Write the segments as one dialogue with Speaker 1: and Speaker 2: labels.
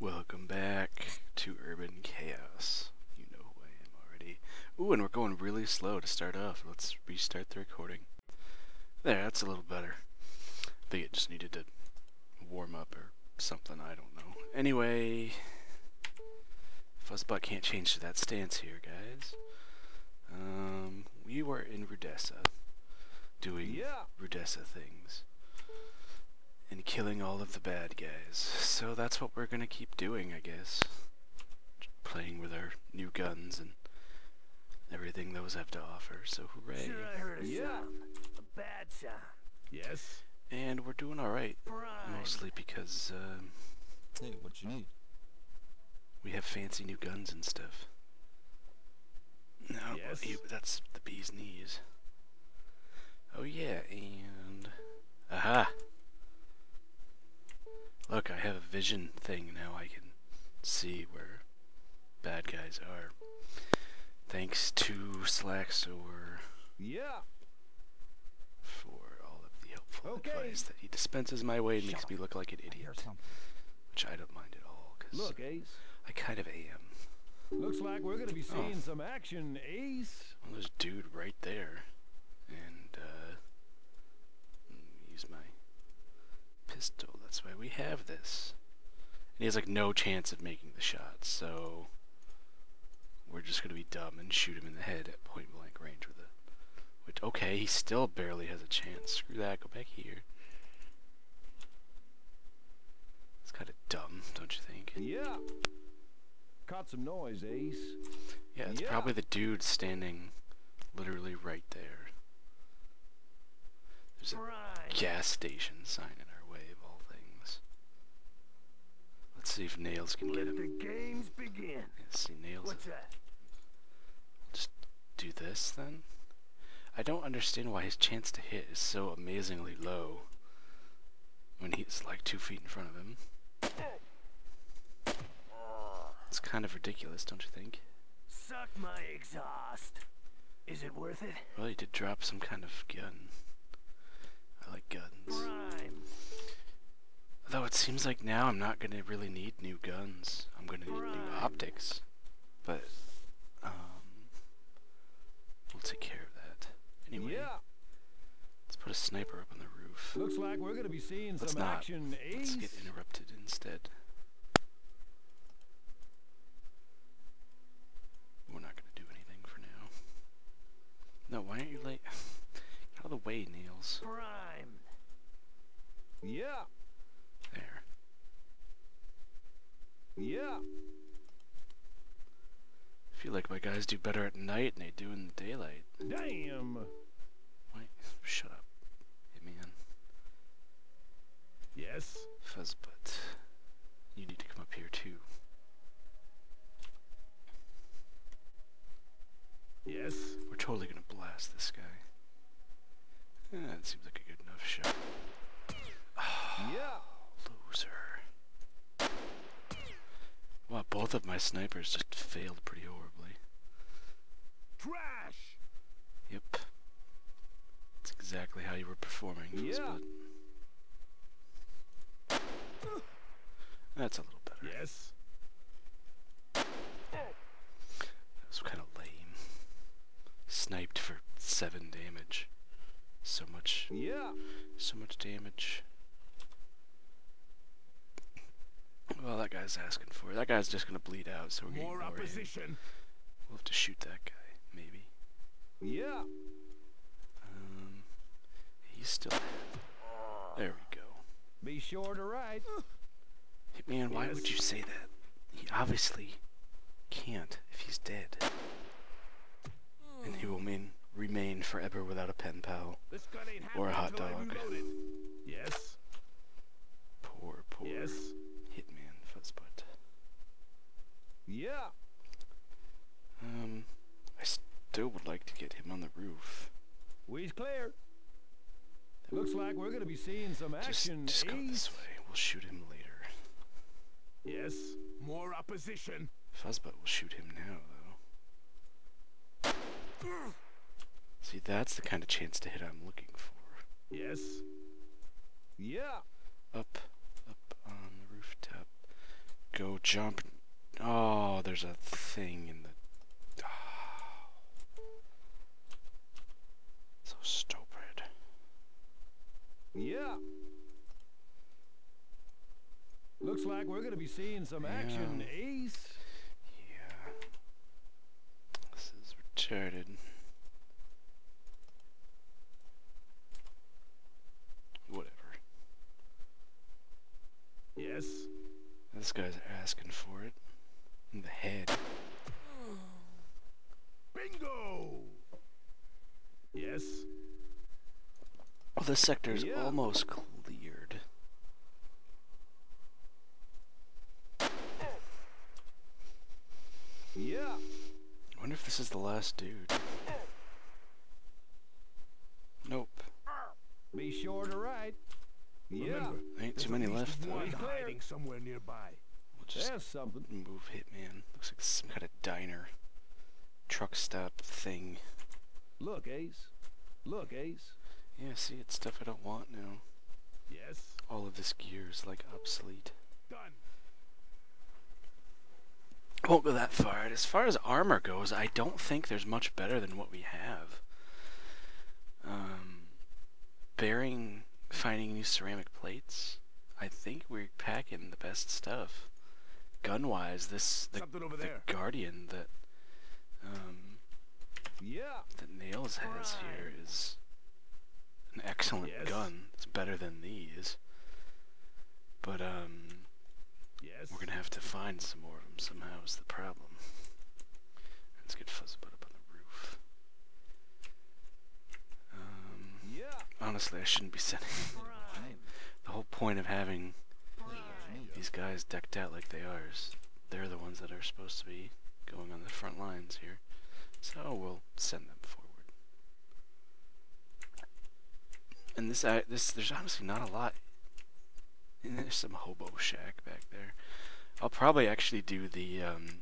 Speaker 1: Welcome back to Urban Chaos. You know who I am already. Ooh, and we're going really slow to start off. Let's restart the recording. There, that's a little better. I think it just needed to warm up or something, I don't know. Anyway, Fuzzbutt can't change to that stance here, guys. Um, we were in Rudesa, doing
Speaker 2: Yeah.
Speaker 1: Rudesa things and killing all of the bad guys. So that's what we're gonna keep doing, I guess. Playing with our new guns and everything those have to offer, so hooray.
Speaker 3: Sure, I heard a
Speaker 2: Yeah.
Speaker 3: sound. A bad sound.
Speaker 2: Yes.
Speaker 1: And we're doing alright,
Speaker 3: Prime.
Speaker 1: mostly because um,
Speaker 4: Hey, what you need?
Speaker 1: we have fancy new guns and stuff. No,
Speaker 2: Yes.
Speaker 1: you- that's the bee's knees. Oh yeah, and... Aha! Look, I have a vision thing now. I can see where bad guys are. Thanks to Slacksaw
Speaker 2: Yeah.
Speaker 1: for all of the helpful
Speaker 2: Okay.
Speaker 1: advice that he dispenses my way and
Speaker 4: Shut
Speaker 1: makes
Speaker 4: up.
Speaker 1: me look like an
Speaker 4: I
Speaker 1: idiot.
Speaker 4: something.
Speaker 1: Which I don't mind at all, because
Speaker 2: Look, Ace.
Speaker 1: I kind of am.
Speaker 2: Looks like we're gonna be
Speaker 1: Oh.
Speaker 2: seeing some action, Ace.
Speaker 1: Well, there's a dude right there. And, uh... use my pistol. That's why we have this. And he has, like, no chance of making the shot, so... We're just gonna be dumb and shoot him in the head at point blank range with a... Which, okay, he still barely has a chance. Screw that, go back here. It's kind of dumb, don't you think?
Speaker 2: Yeah. Caught some noise, Ace.
Speaker 1: Yeah, it's
Speaker 2: Yeah.
Speaker 1: probably the dude standing literally right there. There's a
Speaker 3: Prime.
Speaker 1: gas station sign in our way of all things. Let's see if Nails can get
Speaker 3: Let
Speaker 1: him.
Speaker 3: the games begin.
Speaker 1: Let's see, Nails.
Speaker 3: What's that?
Speaker 1: Just do this then? I don't understand why his chance to hit is so amazingly low when he's like two feet in front of him. It's kind of ridiculous, don't you think?
Speaker 3: Suck my exhaust. Is it worth it?
Speaker 1: Well, he did drop some kind of gun. I like guns.
Speaker 3: Prime.
Speaker 1: Though it seems like now I'm not gonna really need new guns. I'm gonna need new optics. But, um, we'll take care of that. Anyway,
Speaker 2: Yeah.
Speaker 1: let's put a sniper up on the roof.
Speaker 2: Looks like we're gonna be seeing
Speaker 1: Let's
Speaker 2: some
Speaker 1: not.
Speaker 2: action,
Speaker 1: Let's get interrupted instead. We're not gonna do anything for now. No, why aren't you late? Out of the way, Nails.
Speaker 3: Prime.
Speaker 2: Yeah.
Speaker 1: There.
Speaker 2: Yeah.
Speaker 1: I feel like my guys do better at night than they do in the daylight.
Speaker 2: Damn.
Speaker 1: Wait, shut up, hitman.
Speaker 2: Yes.
Speaker 1: Fuzzbutt. You need to come up here too.
Speaker 2: Yes.
Speaker 1: We're totally gonna blast this guy. Yeah, that seems like a good enough shot.
Speaker 2: Yeah.
Speaker 1: Loser. Wow, both of my snipers just failed pretty horribly.
Speaker 2: Trash.
Speaker 1: Yep. That's exactly how you were performing,
Speaker 2: Yeah.
Speaker 1: Fuzzbutt. That's a little better.
Speaker 2: Yes.
Speaker 1: That was kind of lame. Sniped for seven damage. So much,
Speaker 2: Yeah.
Speaker 1: so much damage. Well, that guy's asking for it. That guy's just gonna bleed out, so we're gonna
Speaker 2: More
Speaker 1: ignore him.
Speaker 2: opposition.
Speaker 1: We'll have to shoot that guy, maybe.
Speaker 2: Yeah.
Speaker 1: Um, he's still. There we go.
Speaker 2: Be sure to write.
Speaker 1: Man, why would you say that? He obviously can't if he's dead. And he will mean, remain forever without a pen pal.
Speaker 2: This gun ain't
Speaker 1: Or a hot
Speaker 2: happening till I
Speaker 1: dog.
Speaker 2: Yes.
Speaker 1: Poor, poor
Speaker 2: Yes.
Speaker 1: Hitman Fuzzbutt.
Speaker 2: Yeah.
Speaker 1: Um, I still would like to get him on the roof.
Speaker 2: We's clear. Looks like we're gonna be seeing some action.
Speaker 1: just just
Speaker 2: go
Speaker 1: this way. We'll shoot him later.
Speaker 2: Yes. More opposition.
Speaker 1: Fuzzbutt will shoot him now, though. See, that's the kind of chance to hit I'm looking for.
Speaker 2: Yes. Yeah.
Speaker 1: Up, up on the rooftop. go jump. Oh, there's a thing in the. Oh. So stupid.
Speaker 2: Yeah. Looks like we're gonna be seeing some action, Ace.
Speaker 1: Yeah. This is retarded. Whatever.
Speaker 2: Yes.
Speaker 1: This guy's asking for it. In the head.
Speaker 2: Bingo. Yes.
Speaker 1: Oh, this sector's
Speaker 2: Yeah.
Speaker 1: almost cleared.
Speaker 2: Yeah.
Speaker 1: I wonder if this is the last dude. Nope.
Speaker 2: Be sure to write. Yeah.
Speaker 4: Remember,
Speaker 1: Ain't too many left though.
Speaker 4: One hiding somewhere nearby.
Speaker 1: Just
Speaker 2: There's something.
Speaker 1: move Hitman. Looks like some kind of diner. Truck stop thing.
Speaker 2: Look, Ace. Look, Ace.
Speaker 1: Yeah, see, it's stuff I don't want now.
Speaker 2: Yes.
Speaker 1: All of this gear is like obsolete.
Speaker 4: Done.
Speaker 1: won't go that far. As far as armor goes, I don't think there's much better than what we have. Um, bearing, finding new ceramic plates. I think we're packing the best stuff. Gun-wise, this the, the. Guardian that um,
Speaker 2: Yeah.
Speaker 1: that Nails has here is an excellent
Speaker 2: Yes.
Speaker 1: gun. It's better than these. But um,
Speaker 2: Yes.
Speaker 1: we're gonna have to find some more of them somehow. Is the problem? Let's get Fuzzbutt up on the roof. Um,
Speaker 2: Yeah.
Speaker 1: honestly, I shouldn't be sending. the whole point of having these guys decked out like they are they're the ones that are supposed to be going on the front lines here. So we'll send them forward. And this, uh, this, there's honestly not a lot. And there's some hobo shack back there. I'll probably actually do the um,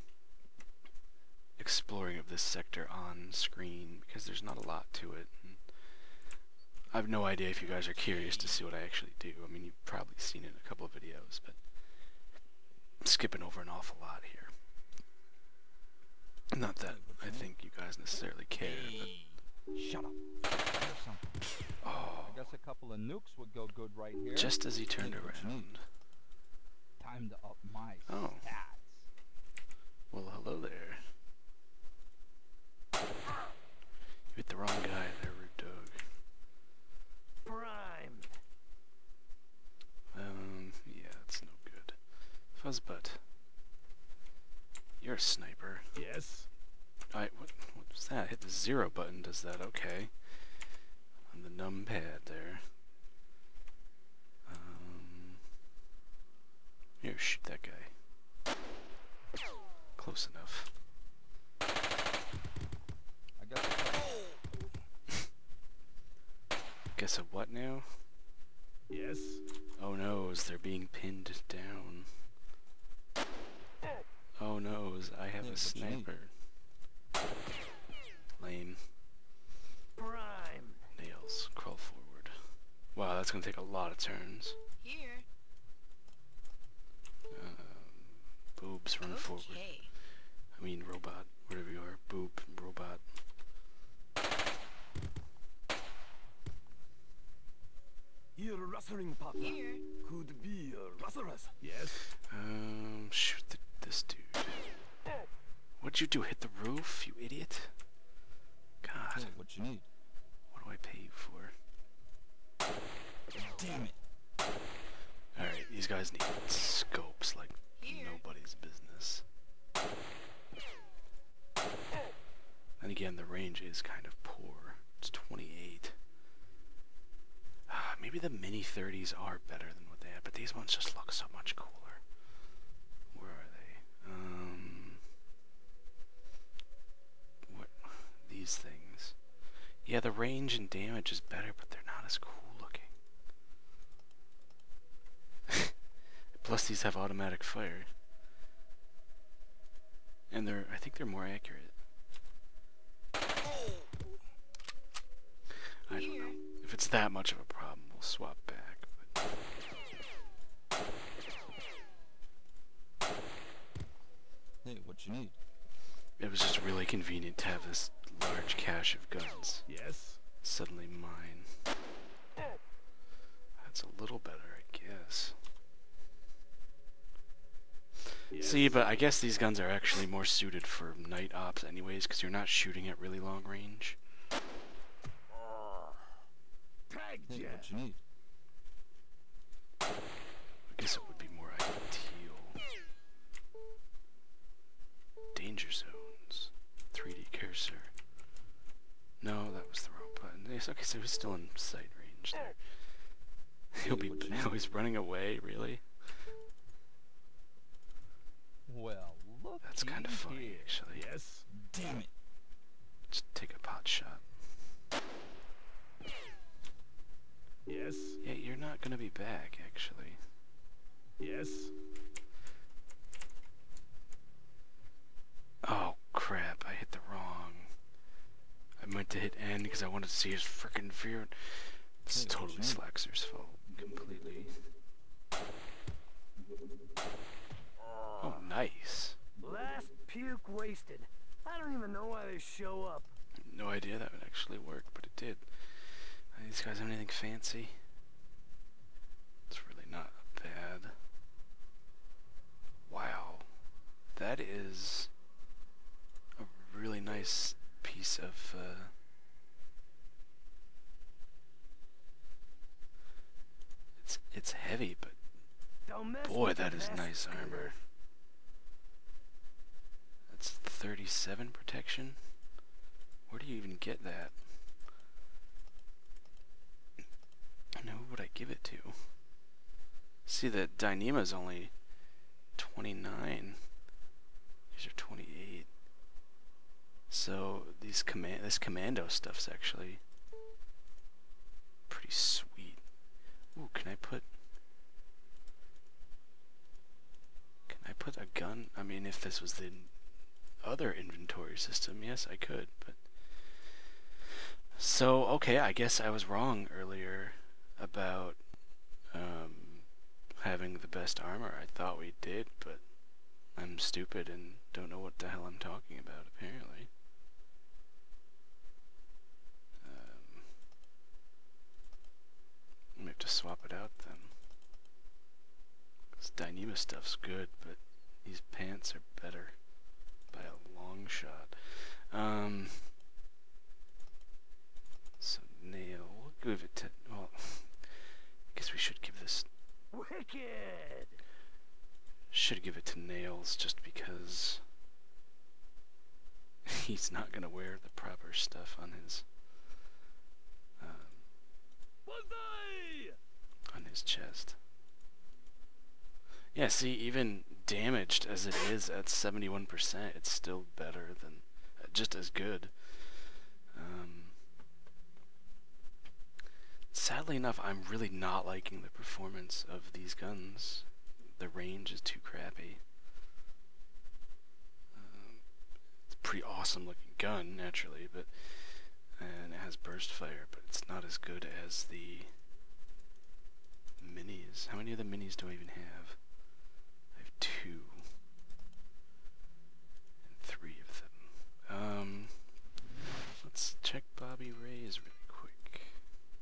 Speaker 1: exploring of this sector on screen because there's not a lot to it. And I have no idea if you guys are curious to see what I actually do. I mean, you've probably seen it in a couple of videos, but skipping over an awful lot here. Not that I think you guys necessarily care, but
Speaker 5: Shut up.
Speaker 1: Oh,
Speaker 5: I guess a couple of nukes would go good right here.
Speaker 1: just as he turned
Speaker 5: Hey, what you
Speaker 1: around.
Speaker 5: time to up my
Speaker 1: Oh.
Speaker 5: stats.
Speaker 1: Well, hello there. You hit the wrong guy there, Root Dog.
Speaker 3: Primed.
Speaker 1: Um, yeah, that's no good. Fuzzbutt. You're a sniper.
Speaker 2: Yes.
Speaker 1: I what what was that? Hit the zero button does that, okay. On the numpad there. Um Here, shoot that guy. Close enough.
Speaker 5: I guess a
Speaker 1: Guess a what now?
Speaker 2: Yes.
Speaker 1: Oh no, is they're being pinned down. Oh no, I have a
Speaker 5: what you need?
Speaker 1: sniper. Lame.
Speaker 3: Primed.
Speaker 1: Nails, crawl forward. Wow, that's gonna take a lot of turns.
Speaker 6: Here.
Speaker 1: Um, boobs, run forward. I mean, robot, whatever you are. Boob, robot.
Speaker 4: Here, rustling, Papa.
Speaker 6: Here.
Speaker 4: Could be a rustlerus.
Speaker 2: Yes.
Speaker 1: Um, shoot the, this dude. What'd you do? Hit the roof, you idiot? God,
Speaker 5: Hey, what you need?
Speaker 1: what do I pay you for?
Speaker 5: Damn it.
Speaker 1: Alright, these guys need scopes like nobody's business. And again, the range is kind of poor. It's 28. Ah, Maybe the mini 30s are better than what they have, but these ones just look so much cooler. Where are they? Um, what? These things. Yeah, the range and damage is better, but they're not as cool looking. Plus, these have automatic fire. And they're, I think they're more accurate. I don't know. If it's that much of a problem, we'll swap back. But
Speaker 5: Hey, what you need?
Speaker 1: It was just really convenient to have this large cache of guns
Speaker 2: Yes.
Speaker 1: suddenly mine. That's a little better, I guess.
Speaker 2: Yes.
Speaker 1: See, but I guess these guns are actually more suited for night ops anyways, because you're not shooting at really long range.
Speaker 2: Tag
Speaker 5: Hey, what you need?
Speaker 1: I guess it would be more ideal. Danger zones. 3D cursor. No, that was the wrong button. Yes, okay, so he's still in sight range there. He'll be.
Speaker 5: what you
Speaker 1: Oh, he's running away, really?
Speaker 5: Well, look.
Speaker 1: That's kind of funny, actually.
Speaker 2: Yes.
Speaker 5: Damn it.
Speaker 1: Just take a pot shot.
Speaker 2: Yes.
Speaker 1: Yeah, you're not gonna be back, actually.
Speaker 2: Yes.
Speaker 1: Oh crap! I hit the wrong. I meant to hit N because I wanted to see his freaking fear. This is totally Slaxer's fault, completely. Oh, nice.
Speaker 3: Last puke wasted. I don't even know why they show up.
Speaker 1: No idea that would actually work, but it did. These guys have anything fancy? It's really not bad. Wow. That is a really nice piece of, uh, It's, it's heavy, but boy, that is nice armor. That's 37 protection? Where do you even get that? And who would I give it to? See that Dyneema's only 29. These are 28. So these command this commando stuff's actually pretty sweet. Ooh, can I put Can I put a gun? I mean, if this was the other inventory system, yes, I could, but so okay, I guess I was wrong earlier about um, having the best armor. I thought we did, but I'm stupid and don't know what the hell I'm talking about. Apparently. Um, I have to swap it out then. This Dyneema stuff's good, but these pants are better long shot. Um, so nail, we'll give it to. Well, I guess we should give this.
Speaker 3: Wicked!
Speaker 1: Should give it to nails just because he's not gonna wear the proper stuff on his um, on his chest. Yeah, see, even damaged as it is at 71%, it's still better than, just as good. Um, sadly enough, I'm really not liking the performance of these guns. The range is too crappy. Um, it's a pretty awesome looking gun, naturally, but and it has burst fire, but it's not as good as the minis. How many of the minis do I even have? Two. And three of them. Um, let's check Bobby Ray's really quick.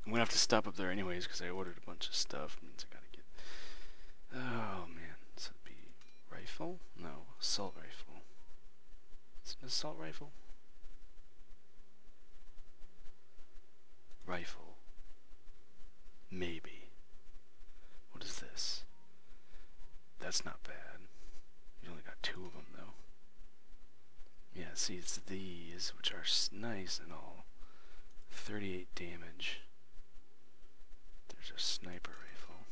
Speaker 1: I'm gonna have to stop up there anyways because I ordered a bunch of stuff. Means I gotta get. Oh man, so it'd be rifle? No, assault rifle. It's an assault. Rifle. Maybe. What is this? That's not bad. You only got two of them though. Yeah, see, it's these, which are nice and all. 38 damage. There's a sniper rifle.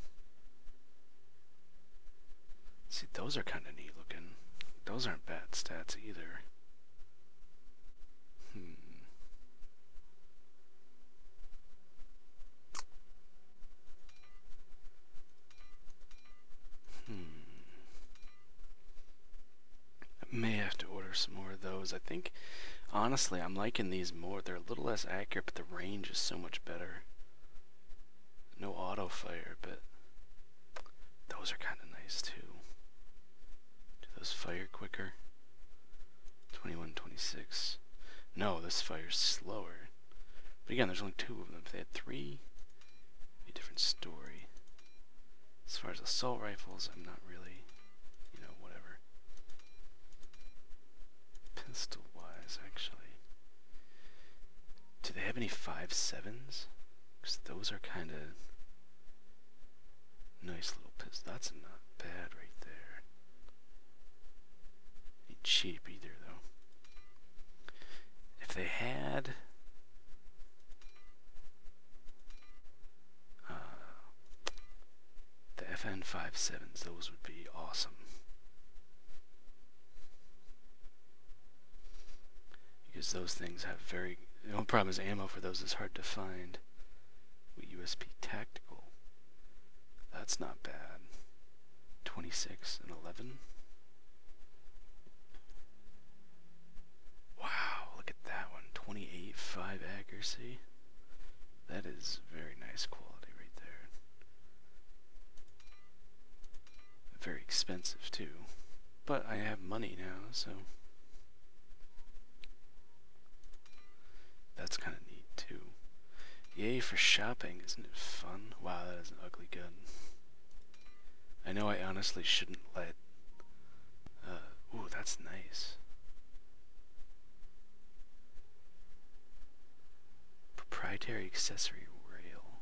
Speaker 1: See, those are kind of neat looking. Those aren't bad stats either. Hmm. Hmm. I may have to order some more of those. I think, honestly, I'm liking these more. They're a little less accurate, but the range is so much better. No auto fire, but those are kind of nice too. Do those fire quicker? 21, 26. No, this fire's slower. But again, there's only two of them. If they had three, it'd be a different story. As far as assault rifles, I'm not really, you know, whatever. Pistol wise, actually. They have any five sevens? Because those are kind of nice little pistols. That's not bad right there. Ain't cheap either, though. If they had. Uh, the FN57s, those would be awesome. Because those things have very. The only problem is ammo for those is hard to find. USP Tactical. That's not bad. 26 and 11. Wow, look at that one. 28, 5 accuracy. That is very nice quality right there. Very expensive too. But I have money now, so that's kind of neat too. Yay for shopping, isn't it fun? Wow, that is an ugly gun. I know I honestly shouldn't let... Uh, ooh, that's nice. Proprietary accessory rail.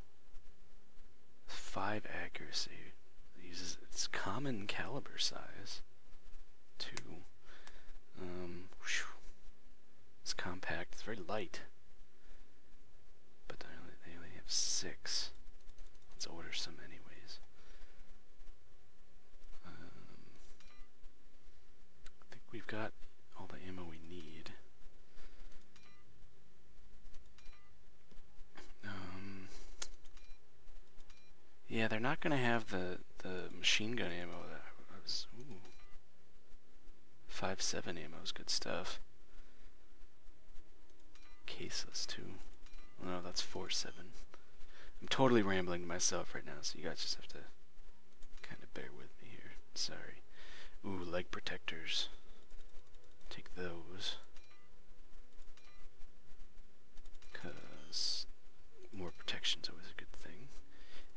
Speaker 1: 5 accuracy. It uses its common caliber size. 2. Um. It's compact. It's very light. But they only, they only have 6. Let's order some anyways. Um, I think we've got all the ammo we need. Um, not gonna have the the machine gun ammo that I was. Ooh, five seven ammo is good stuff. Caseless too. Oh, no, that's four seven. I'm totally rambling to myself right now, so you guys just have to kind of bear with me here. Sorry. Ooh, leg protectors. Take those. Cause more protection's always a good thing.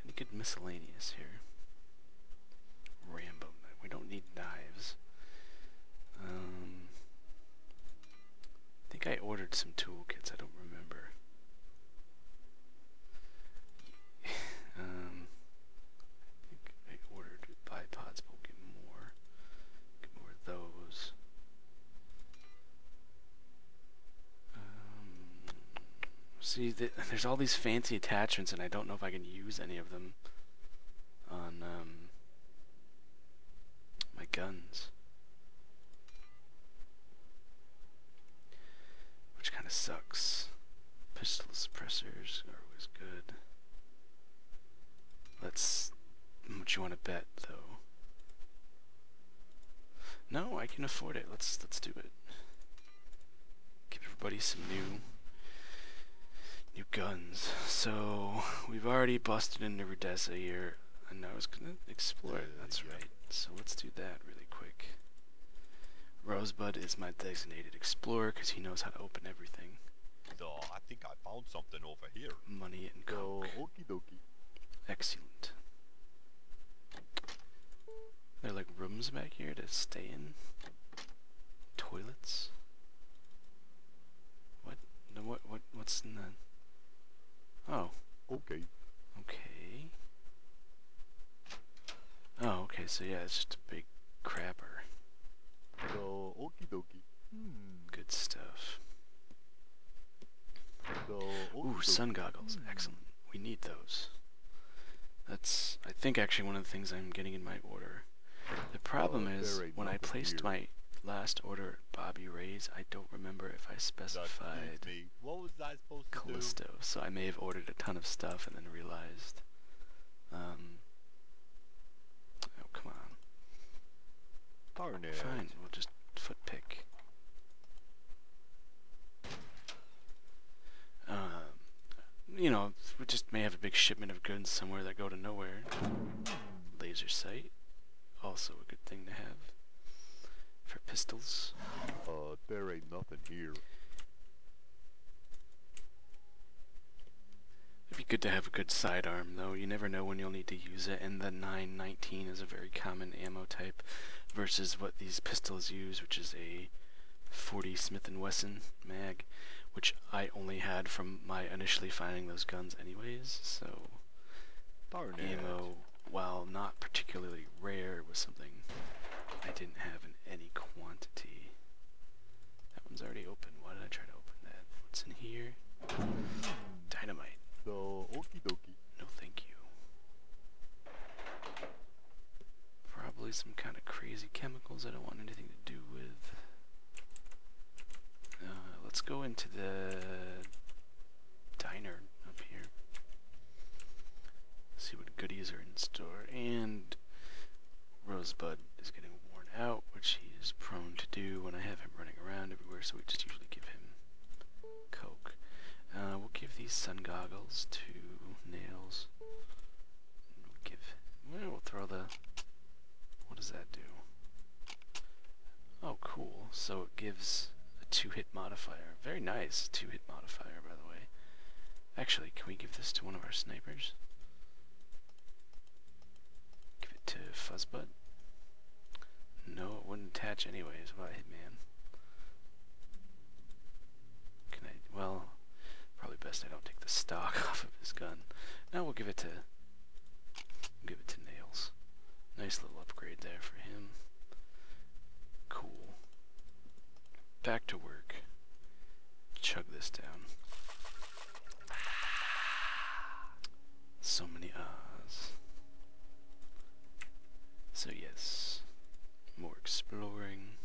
Speaker 1: And a good miscellaneous here. Rambo. We don't need knives. Um, I think I ordered some toolkits. I don't remember. um, I think I ordered bipods, but we'll get more. Get more of those. Um, see, th there's all these fancy attachments, and I don't know if I can use any of them on um, my guns. Which kind of sucks. Pistol suppressors are always good. Let's. What you want to bet, though? No, I can afford it. Let's let's do it. Give everybody some new new guns. So we've into Rudesa here, and I was gonna explore it. That's right. So let's do that really quick. Rosebud is my designated explorer because he knows how to open everything.
Speaker 6: So I think I found something over here.
Speaker 1: Money and coke.
Speaker 6: okie dokie.
Speaker 1: Excellent. There are like rooms back here to stay in. Toilets. What? No, what? What? What's in the? Oh,
Speaker 6: okay.
Speaker 1: Oh, okay. So yeah, it's just a big crapper.
Speaker 6: So okie dokie. Hmm.
Speaker 1: Good stuff.
Speaker 6: So
Speaker 1: Ooh, sun goggles. Excellent. We need those. That's, I think, actually one of the things I'm getting in my order. The problem
Speaker 6: Uh,
Speaker 1: is, when I placed
Speaker 6: here.
Speaker 1: my last order Bobby Ray's, I don't remember if I specified.
Speaker 6: What was I supposed to
Speaker 1: Callisto, so I may have ordered a ton of stuff and then realized, um, oh, come on. Fine, we'll just foot pick. Um, you know, we just may have a big shipment of goods somewhere that go to nowhere. Laser sight, also a good thing to have for pistols.
Speaker 6: Uh, there ain't nothing here.
Speaker 1: It'd be good to have a good sidearm, though. You never know when you'll need to use it, and the 919 is a very common ammo type versus what these pistols use, which is a 40 Smith & Wesson mag, which I only had from my initially finding those guns anyways, so
Speaker 6: Darn it.
Speaker 1: ammo, while not particularly rare, was something I didn't have in any quantity. That one's already open. Why did I try to open that? What's in here? Dynamite.
Speaker 6: So, okie dokie.
Speaker 1: No, thank you. Probably some kind of crazy chemicals I don't want anything to do with. Uh, let's go into the diner up here. See what goodies are in store. And Rosebud is getting worn out, which he is prone to do when I have him running around everywhere, so we just usually give him Coke. Uh, we'll give these sun goggles to Nails. We'll give. Well, we'll throw the. What does that do? Cool. So it gives a two-hit modifier. Very nice two-hit modifier, by the way. Actually, can we give this to one of our snipers? Give it to Fuzzbutt. No, it wouldn't attach anyways. What, Hitman? Can I? Well, probably best I don't take the stock off of his gun. Now we'll give it to. Give it to Nails. Nice little upgrade there for him. Cool. Back to work. Chug this down. So many ahs. So yes, more exploring.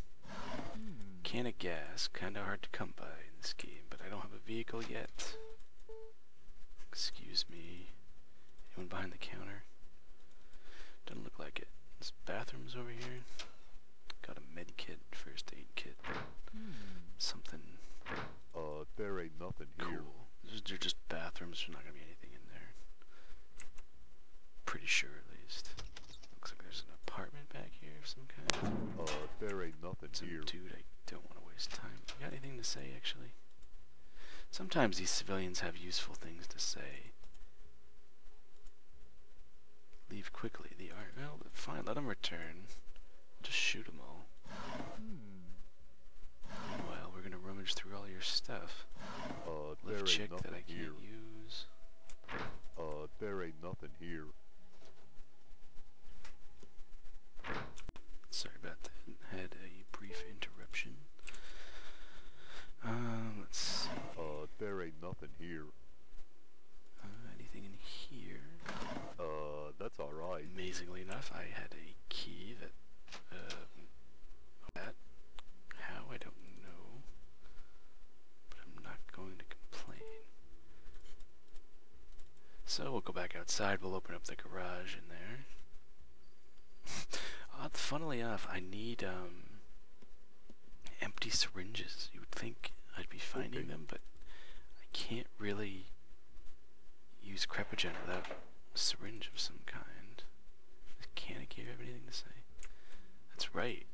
Speaker 1: Can of gas, kinda hard to come by in this game, but I don't have a vehicle yet. Excuse me. Anyone behind the counter? Doesn't look like it. There's bathrooms over here. Got a med kit, first aid kit. Something
Speaker 6: Uh, there ain't nothing here.
Speaker 1: cool. They're just bathrooms, there's not gonna be anything in there. Pretty sure at least. Looks like there's an apartment back here of some kind.
Speaker 6: Uh, there ain't nothing
Speaker 1: Some
Speaker 6: here.
Speaker 1: dude I don't want to waste time. You got anything to say, actually? Sometimes these civilians have useful things to say. Leave quickly. The art. Well, fine. Let them return. Just shoot them all. Meanwhile, rummage through all your stuff.
Speaker 6: Uh, ain't
Speaker 1: chick that I
Speaker 6: nothing here.
Speaker 1: can't use.
Speaker 6: Uh, there ain't nothing here.
Speaker 1: Sorry about that. Had a brief interruption. Um, let's see.
Speaker 6: Uh, there ain't nothing here.
Speaker 1: Uh, anything in here?
Speaker 6: Uh, that's alright.
Speaker 1: Amazingly enough, I had a key that, um, that, how, I don't know, but I'm not going to complain. So we'll go back outside, we'll open up the garage in there. Odd, funnily enough, I need, um, empty syringes. You would think I'd be finding
Speaker 6: Okay.
Speaker 1: them, but I can't really use Crepigen without a syringe of some kind. Does here have anything to say? That's right.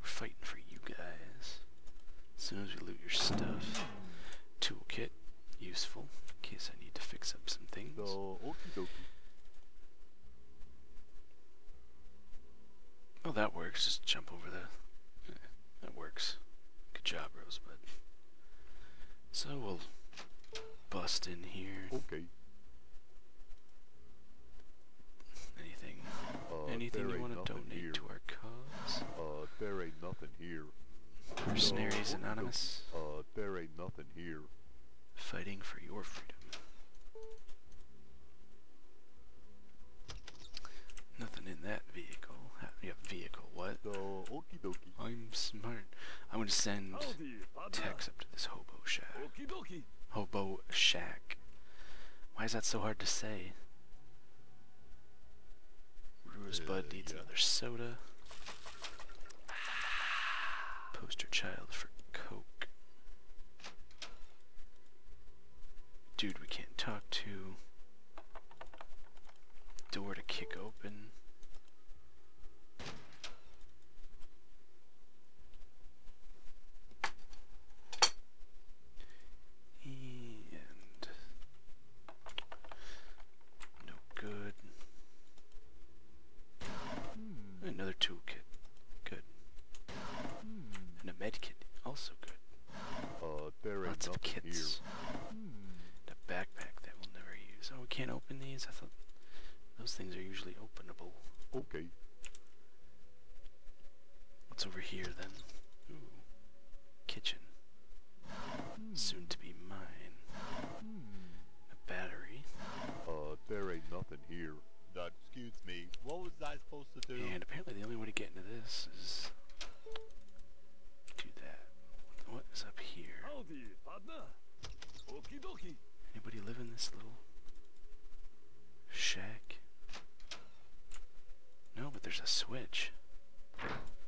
Speaker 1: We're fighting for you guys. As soon as we loot your stuff. Toolkit. Useful. In case I need to fix up some things.
Speaker 6: So, okie.
Speaker 1: Oh, that works. Just jump over the... that works. Good job, Rosebud. So we'll bust in here.
Speaker 6: Okay.
Speaker 1: Anything
Speaker 6: Uh,
Speaker 1: anything you want to donate
Speaker 6: here.
Speaker 1: to our cause?
Speaker 6: Uh, there ain't nothing here.
Speaker 1: Mercenaries
Speaker 6: So, okie.
Speaker 1: Anonymous.
Speaker 6: Uh, there ain't nothing here.
Speaker 1: Fighting for your freedom. Nothing in that vehicle. Yeah, vehicle, what?
Speaker 6: So, okie dokie.
Speaker 1: I'm smart. I'm gonna send text up to this hobo shack.
Speaker 4: Okie dokie.
Speaker 1: Hobo shack. Why is that so hard to say? Rosebud
Speaker 6: Uh,
Speaker 1: needs
Speaker 6: yeah.
Speaker 1: another soda. Poster child for Coke. Dude we can't talk to. Door to kick open.
Speaker 6: There ain't
Speaker 1: Lots of
Speaker 6: nothing
Speaker 1: kits.
Speaker 5: Hmm.
Speaker 1: A backpack that we'll never use. Oh, we can't open these? I thought those things are usually openable.
Speaker 6: Okay.
Speaker 1: What's over here then? Ooh. Kitchen. Soon to be mine. A battery.
Speaker 6: Uh, there ain't nothing here.
Speaker 5: Uh, excuse me. What was I supposed to do?
Speaker 1: And apparently the only way to get into this is do that. What is up here?
Speaker 4: Howdy, partner. Okie dokie.
Speaker 1: Anybody live in this little shack? No, but switch.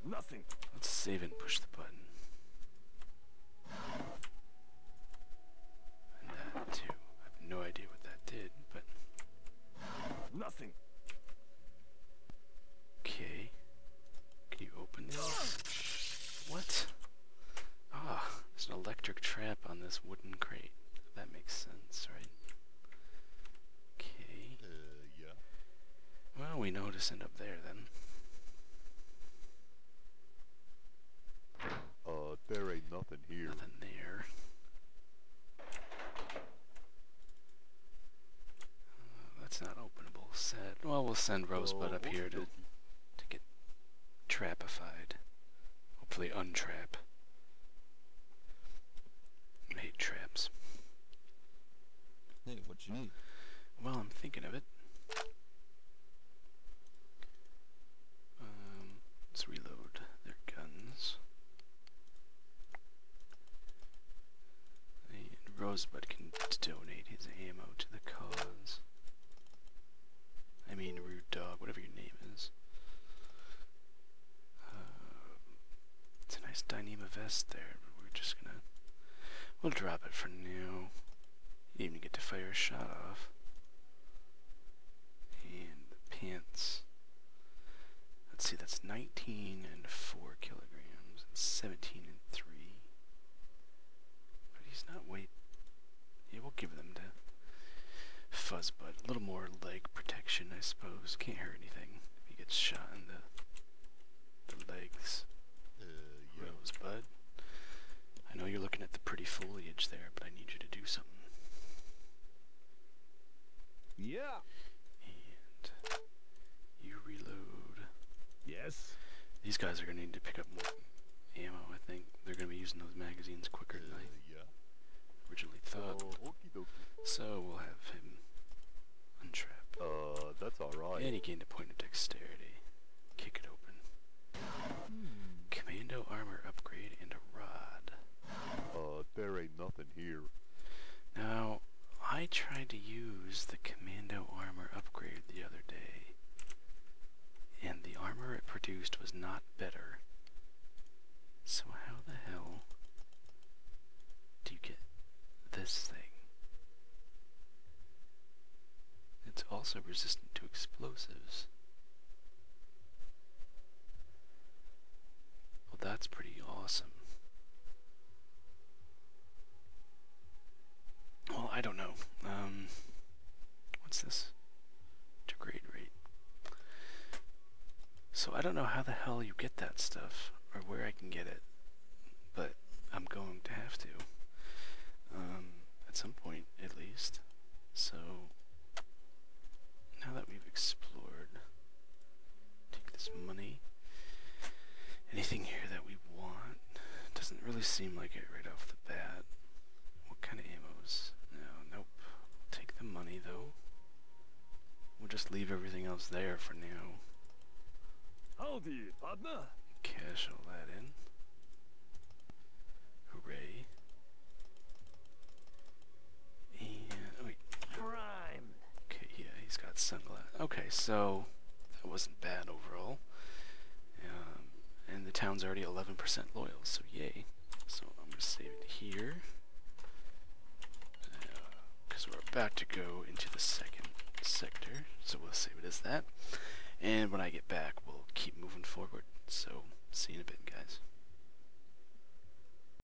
Speaker 4: Nothing.
Speaker 1: Let's save and push the button. And that too. I have no idea what that did, but
Speaker 4: Nothing.
Speaker 1: okay. Can you open these? What? Ah, there's an electric trap on this wooden crate. That makes sense, right? Okay.
Speaker 5: Uh, yeah.
Speaker 1: Well, we know to send up there then.
Speaker 6: Uh, there ain't nothing here.
Speaker 1: Nothing there. Uh, that's not openable. Set. Well, we'll send Rosebud
Speaker 6: Uh,
Speaker 1: up here to, to get trapified. Hopefully untrap. I hate traps.
Speaker 5: Hey, what you need?
Speaker 1: Well, I'm thinking of it. Um, let's reload their guns. And Rosebud can donate his ammo to the cause. I mean, Rude Dog, whatever your name is. Um, it's a Dyneema vest there, but we're just gonna... We'll drop it for now. Didn't even get to fire a shot off. And the pants. Let's see, that's 19 and 4 kilograms, and 17 and 3. But he's not weight. Yeah, we'll give them to Fuzzbutt. A little more leg protection, I suppose. Can't hurt anything if he gets shot in the, the legs. Rosebud. I know you're looking at the pretty foliage there, but I need you to do something.
Speaker 2: Yeah.
Speaker 1: And you reload.
Speaker 2: Yes.
Speaker 1: These guys are gonna need to pick up more ammo, I think. They're gonna be using those magazines quicker than I
Speaker 5: yeah.
Speaker 1: originally thought.
Speaker 6: okie.
Speaker 1: So we'll have him untrap.
Speaker 6: Uh, that's alright.
Speaker 1: And he gained a point of dexterity. Kick it open. Armor upgrade and a rod.
Speaker 6: Uh, there ain't nothing here.
Speaker 1: Now, I tried to use the commando armor upgrade the other day, and the armor it produced was not better. So how the hell do you get this thing? It's also resistant to explosives. That's pretty awesome. Well, I don't know. Um, what's this? Degrade rate. So I don't know how the hell you get that stuff, or where I can get it, but I'm going to have to. Um, at some point, at least. So, now that we've explored, take this money. Anything here that we want? Doesn't really seem like it right off the bat. What kind of ammos? No, nope. Take the money though. We'll just leave everything else there for now.
Speaker 4: Howdy, partner.
Speaker 1: Cash all that in. Hooray. And, oh wait,
Speaker 3: Prime.
Speaker 1: okay, yeah, he's got sunglasses. Okay, so that wasn't bad overall. Um, and the town's already 11% loyal, so yay. Save it here. Uh, because we're about to go into the second sector, so we'll save it as that. And when I get back, we'll keep moving forward. So, see you in a bit, guys.